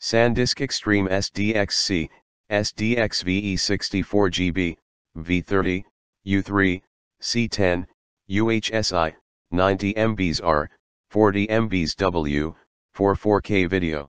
SanDisk Extreme SDXC, SDXVE 64GB, V30, U3, C10, UHSI, 90 MBs R, 40 MBs W, for 4K video.